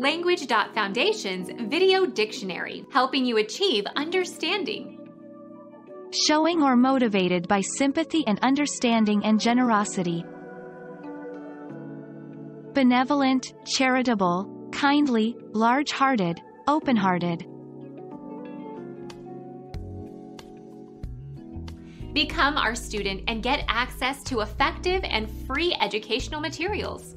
Language.Foundation's Video Dictionary, helping you achieve understanding. Showing or motivated by sympathy and understanding and generosity. Benevolent, charitable, kindly, large-hearted, open-hearted. Become our student and get access to effective and free educational materials.